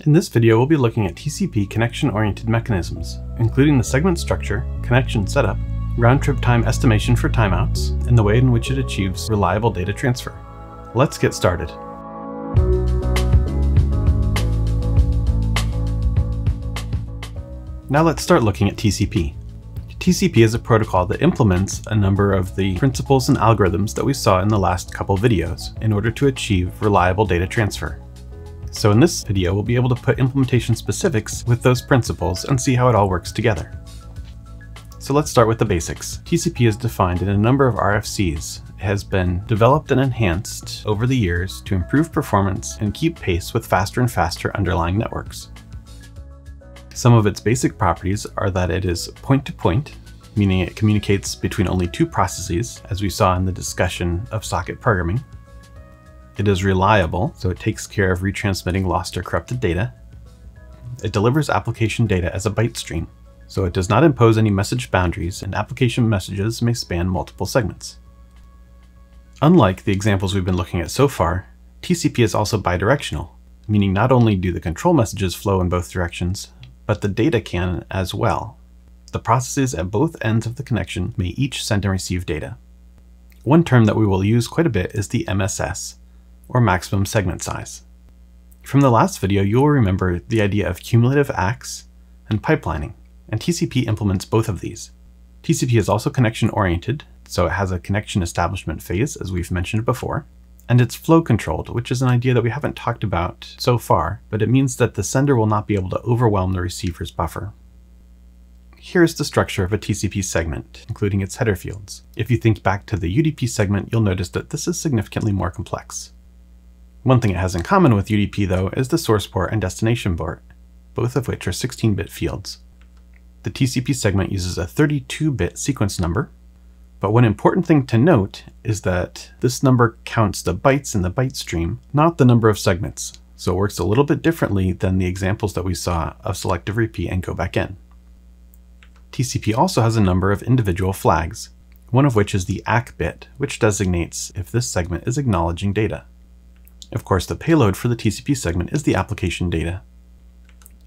In this video, we'll be looking at TCP connection-oriented mechanisms, including the segment structure, connection setup, round-trip time estimation for timeouts, and the way in which it achieves reliable data transfer. Let's get started. Now let's start looking at TCP. TCP is a protocol that implements a number of the principles and algorithms that we saw in the last couple videos in order to achieve reliable data transfer. So in this video, we'll be able to put implementation specifics with those principles and see how it all works together. So let's start with the basics. TCP is defined in a number of RFCs. It has been developed and enhanced over the years to improve performance and keep pace with faster and faster underlying networks. Some of its basic properties are that it is point-to-point, -point, meaning it communicates between only two processes, as we saw in the discussion of socket programming. It is reliable, so it takes care of retransmitting lost or corrupted data. It delivers application data as a byte stream, so it does not impose any message boundaries and application messages may span multiple segments. Unlike the examples we've been looking at so far, TCP is also bidirectional, meaning not only do the control messages flow in both directions, but the data can as well. The processes at both ends of the connection may each send and receive data. One term that we will use quite a bit is the MSS, or maximum segment size. From the last video, you'll remember the idea of cumulative ACKs and pipelining, and TCP implements both of these. TCP is also connection oriented, so it has a connection establishment phase, as we've mentioned before, and it's flow controlled, which is an idea that we haven't talked about so far, but it means that the sender will not be able to overwhelm the receiver's buffer. Here's the structure of a TCP segment, including its header fields. If you think back to the UDP segment, you'll notice that this is significantly more complex. One thing it has in common with UDP, though, is the source port and destination port, both of which are 16-bit fields. The TCP segment uses a 32-bit sequence number, but one important thing to note is that this number counts the bytes in the byte stream, not the number of segments, so it works a little bit differently than the examples that we saw of selective repeat and go back N. TCP also has a number of individual flags, one of which is the ACK bit, which designates if this segment is acknowledging data. Of course, the payload for the TCP segment is the application data.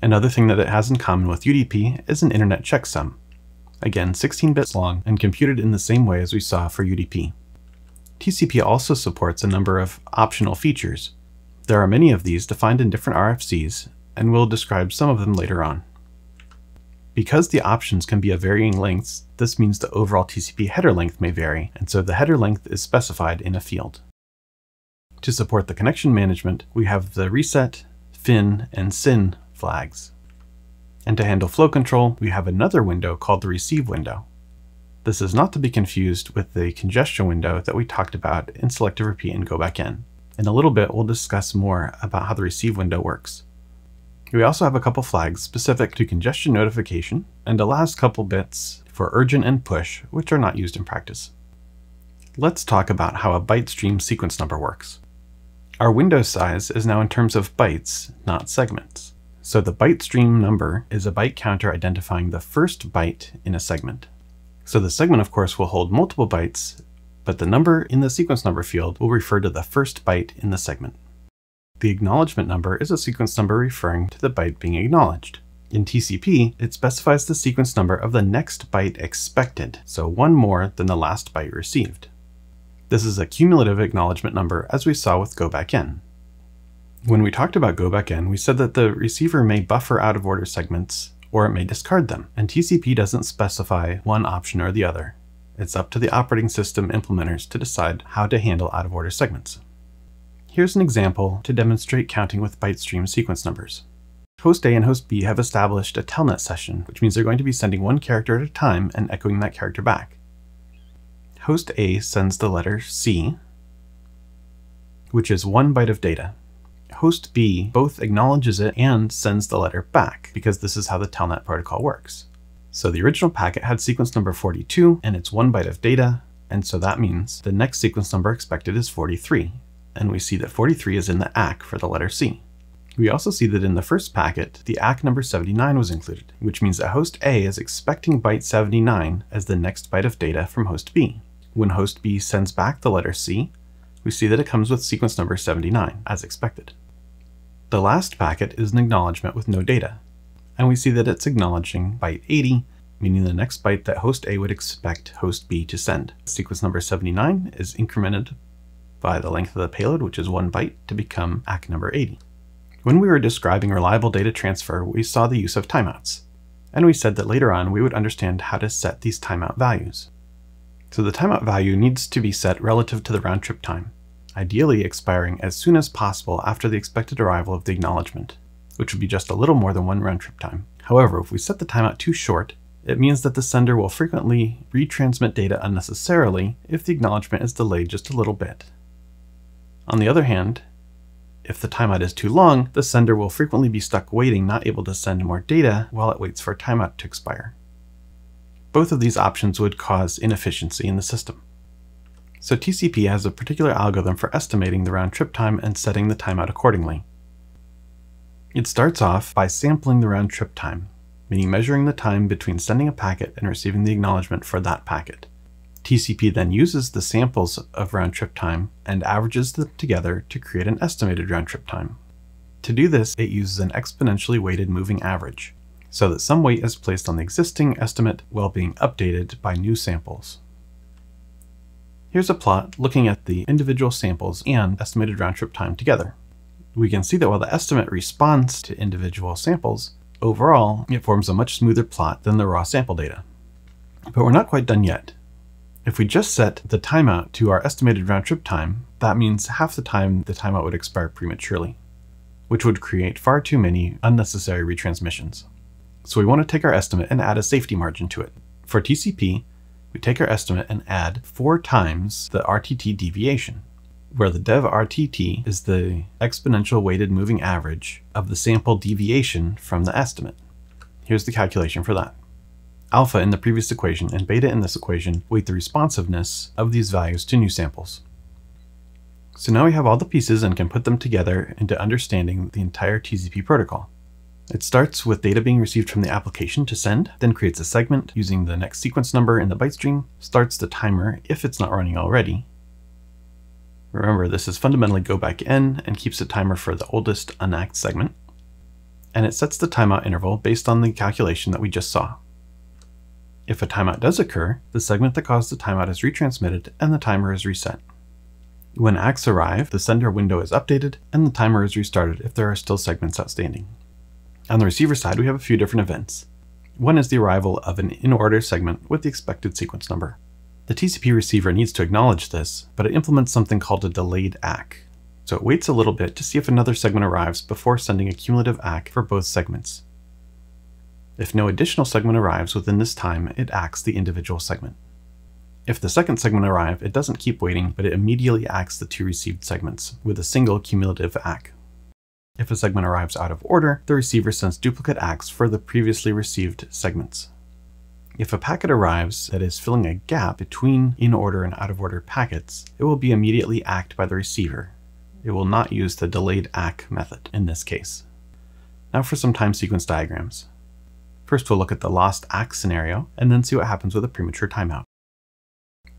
Another thing that it has in common with UDP is an internet checksum. Again, 16 bits long and computed in the same way as we saw for UDP. TCP also supports a number of optional features. There are many of these defined in different RFCs, and we'll describe some of them later on. Because the options can be of varying lengths, this means the overall TCP header length may vary, and so the header length is specified in a field. To support the connection management, we have the reset, fin, and syn flags. And to handle flow control, we have another window called the receive window. This is not to be confused with the congestion window that we talked about in selective repeat and go back N. In a little bit, we'll discuss more about how the receive window works. We also have a couple flags specific to congestion notification, and the last couple bits for urgent and push, which are not used in practice. Let's talk about how a byte stream sequence number works. Our window size is now in terms of bytes, not segments. So the byte stream number is a byte counter identifying the first byte in a segment. So the segment, of course, will hold multiple bytes, but the number in the sequence number field will refer to the first byte in the segment. The acknowledgement number is a sequence number referring to the byte being acknowledged. In TCP, it specifies the sequence number of the next byte expected, so one more than the last byte received. This is a cumulative acknowledgement number as we saw with go back N. When we talked about go back N, we said that the receiver may buffer out of order segments or it may discard them, and TCP doesn't specify one option or the other. It's up to the operating system implementers to decide how to handle out of order segments. Here's an example to demonstrate counting with byte stream sequence numbers. Host A and host B have established a telnet session, which means they're going to be sending one character at a time and echoing that character back host A sends the letter C, which is one byte of data. Host B both acknowledges it and sends the letter back, because this is how the Telnet protocol works. So the original packet had sequence number 42, and it's one byte of data, and so that means the next sequence number expected is 43, and we see that 43 is in the ACK for the letter C. We also see that in the first packet, the ACK number 79 was included, which means that host A is expecting byte 79 as the next byte of data from host B. When host B sends back the letter C, we see that it comes with sequence number 79, as expected. The last packet is an acknowledgement with no data, and we see that it's acknowledging byte 80, meaning the next byte that host A would expect host B to send. Sequence number 79 is incremented by the length of the payload, which is one byte, to become ACK number 80. When we were describing reliable data transfer, we saw the use of timeouts, and we said that later on we would understand how to set these timeout values. So the timeout value needs to be set relative to the round trip time, ideally expiring as soon as possible after the expected arrival of the acknowledgement, which would be just a little more than one round trip time. However, if we set the timeout too short, it means that the sender will frequently retransmit data unnecessarily if the acknowledgement is delayed just a little bit. On the other hand, if the timeout is too long, the sender will frequently be stuck waiting, not able to send more data while it waits for a timeout to expire. Both of these options would cause inefficiency in the system. So TCP has a particular algorithm for estimating the round trip time and setting the timeout accordingly. It starts off by sampling the round trip time, meaning measuring the time between sending a packet and receiving the acknowledgement for that packet. TCP then uses the samples of round trip time and averages them together to create an estimated round trip time. To do this, it uses an exponentially weighted moving average, so that some weight is placed on the existing estimate while being updated by new samples. Here's a plot looking at the individual samples and estimated round trip time together. We can see that while the estimate responds to individual samples, overall it forms a much smoother plot than the raw sample data. But we're not quite done yet. If we just set the timeout to our estimated round trip time, that means half the time the timeout would expire prematurely, which would create far too many unnecessary retransmissions. So we want to take our estimate and add a safety margin to it. For TCP, we take our estimate and add four times the RTT deviation, where the dev RTT is the exponential weighted moving average of the sample deviation from the estimate. Here's the calculation for that. Alpha in the previous equation and beta in this equation weight the responsiveness of these values to new samples. So now we have all the pieces and can put them together into understanding the entire TCP protocol. It starts with data being received from the application to send, then creates a segment using the next sequence number in the byte stream, starts the timer if it's not running already. Remember, this is fundamentally go back n and keeps the timer for the oldest unacked segment. And it sets the timeout interval based on the calculation that we just saw. If a timeout does occur, the segment that caused the timeout is retransmitted and the timer is reset. When ACKs arrive, the sender window is updated and the timer is restarted if there are still segments outstanding. On the receiver side, we have a few different events. One is the arrival of an in-order segment with the expected sequence number. The TCP receiver needs to acknowledge this, but it implements something called a delayed ACK. So it waits a little bit to see if another segment arrives before sending a cumulative ACK for both segments. If no additional segment arrives within this time, it acks the individual segment. If the second segment arrives, it doesn't keep waiting, but it immediately acks the two received segments with a single cumulative ACK. If a segment arrives out of order, the receiver sends duplicate ACKs for the previously received segments. If a packet arrives that is filling a gap between in-order and out-of-order packets, it will be immediately ACKed by the receiver. It will not use the delayed ACK method in this case. Now for some time sequence diagrams. First we'll look at the lost ACK scenario, and then see what happens with a premature timeout.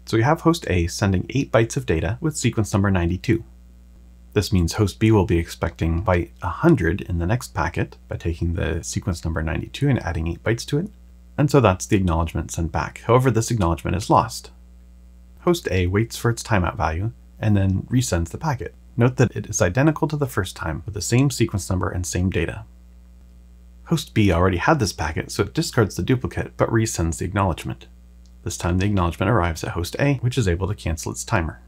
So we have host A sending 8 bytes of data with sequence number 92. This means host B will be expecting byte 100 in the next packet by taking the sequence number 92 and adding 8 bytes to it. And so that's the acknowledgement sent back. However, this acknowledgement is lost. Host A waits for its timeout value and then resends the packet. Note that it is identical to the first time with the same sequence number and same data. Host B already had this packet, so it discards the duplicate, but resends the acknowledgement. This time the acknowledgement arrives at host A, which is able to cancel its timer.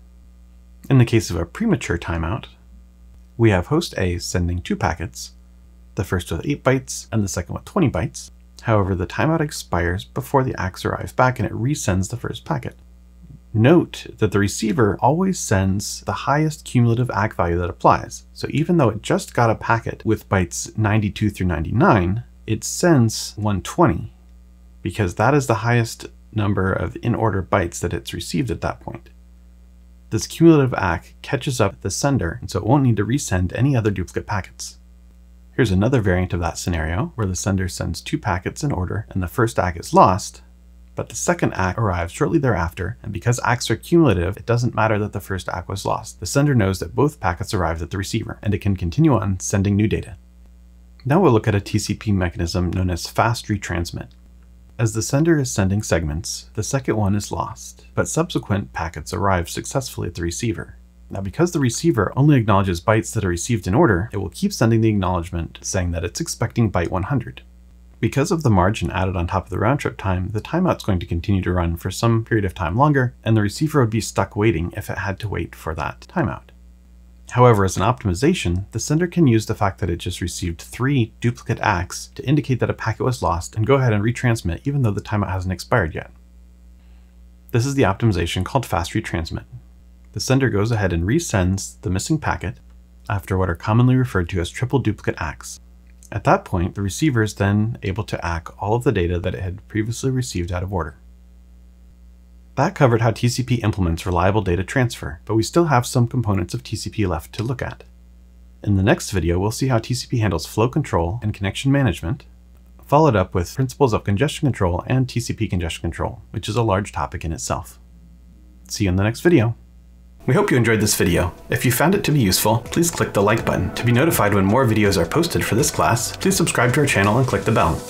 In the case of a premature timeout, we have host A sending two packets, the first with 8 bytes and the second with 20 bytes. However, the timeout expires before the ACKs arrive back and it resends the first packet. Note that the receiver always sends the highest cumulative ACK value that applies. So even though it just got a packet with bytes 92 through 99, it sends 120 because that is the highest number of in-order bytes that it's received at that point. This cumulative ACK catches up the sender, and so it won't need to resend any other duplicate packets. Here's another variant of that scenario, where the sender sends two packets in order and the first ACK is lost, but the second ACK arrives shortly thereafter, and because ACKs are cumulative, it doesn't matter that the first ACK was lost. The sender knows that both packets arrived at the receiver, and it can continue on sending new data. Now we'll look at a TCP mechanism known as fast retransmit. As the sender is sending segments, the second one is lost, but subsequent packets arrive successfully at the receiver. Now because the receiver only acknowledges bytes that are received in order, it will keep sending the acknowledgement saying that it's expecting byte 100. Because of the margin added on top of the round trip time, the timeout's going to continue to run for some period of time longer, and the receiver would be stuck waiting if it had to wait for that timeout. However, as an optimization, the sender can use the fact that it just received three duplicate ACKs to indicate that a packet was lost and go ahead and retransmit even though the timeout hasn't expired yet. This is the optimization called fast retransmit. The sender goes ahead and resends the missing packet after what are commonly referred to as triple duplicate ACKs. At that point, the receiver is then able to ACK all of the data that it had previously received out of order. That covered how TCP implements reliable data transfer, but we still have some components of TCP left to look at. In the next video, we'll see how TCP handles flow control and connection management, followed up with principles of congestion control and TCP congestion control, which is a large topic in itself. See you in the next video. We hope you enjoyed this video. If you found it to be useful, please click the like button. To be notified when more videos are posted for this class, please subscribe to our channel and click the bell.